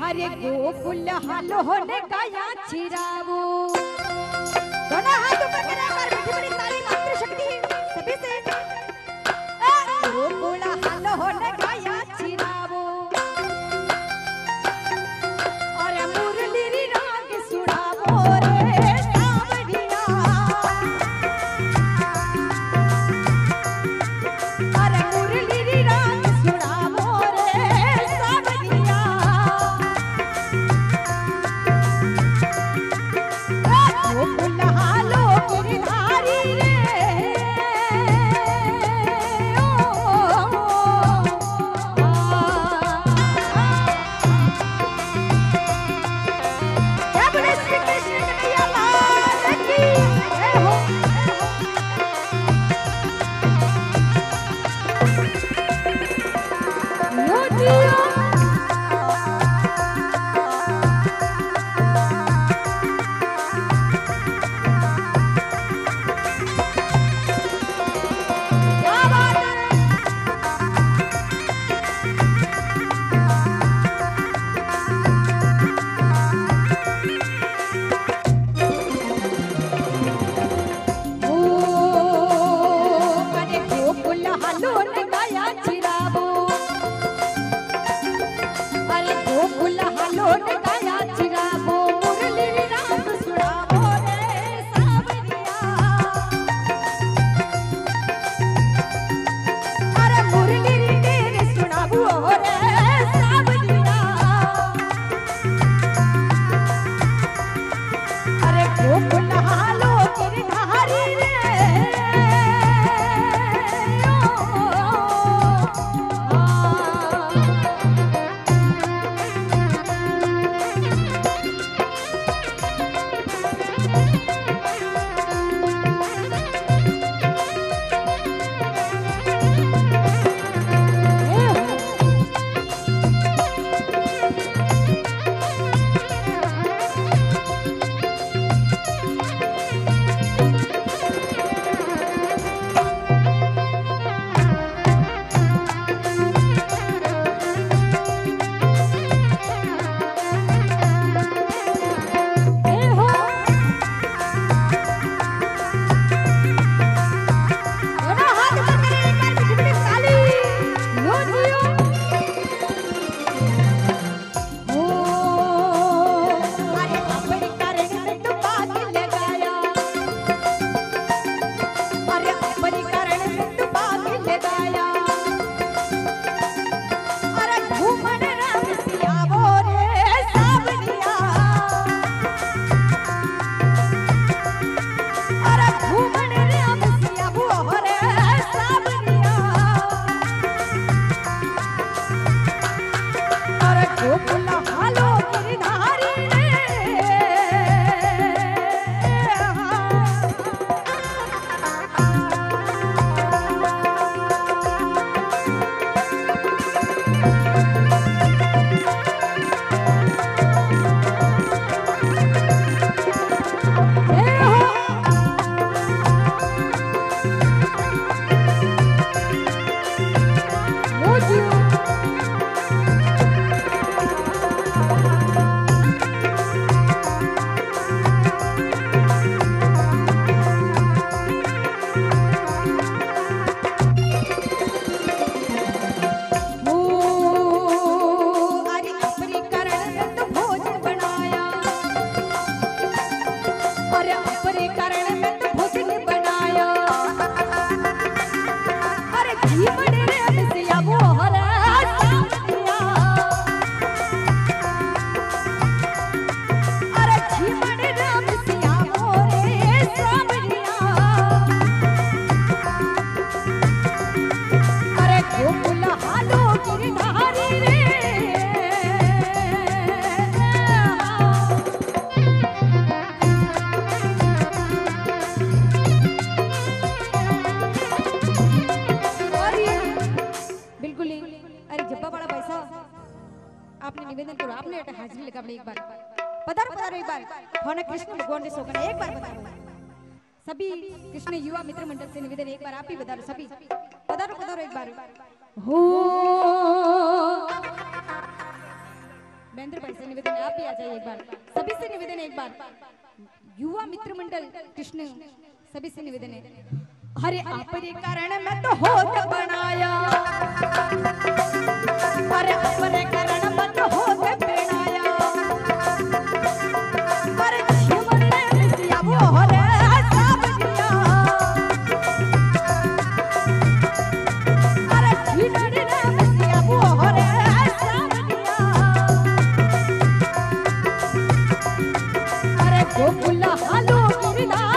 हरे गोकुल हाल होने का या छिरावो दोना ये बड़े सभी कृष्ण युवा मित्र मंडल से निवेदन एक बार आप ही बता सभी। पधारो पधारो एक बार। हो। महेंद्र भाई से निवेदन आप ही आ जाइए एक बार। सभी से निवेदन एक बार। युवा मित्र मंडल, कृष्ण, सभी से निवेदन है। अरे अपने कारण मैं तो होत बनाया। गोकुल हालो गिरधारी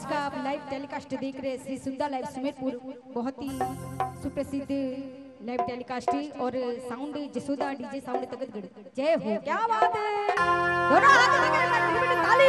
आज का आप लाइव टेलीकास्ट देख रहे श्री सुंदर लाइव सुमेरपुर। बहुत ही सुप्रसिद्ध लाइव टेलीकास्ट और साउंड जसोदा डीजे साउंड तगतगढ़ जय हो, क्या बात है? दोनों हाथ ताली।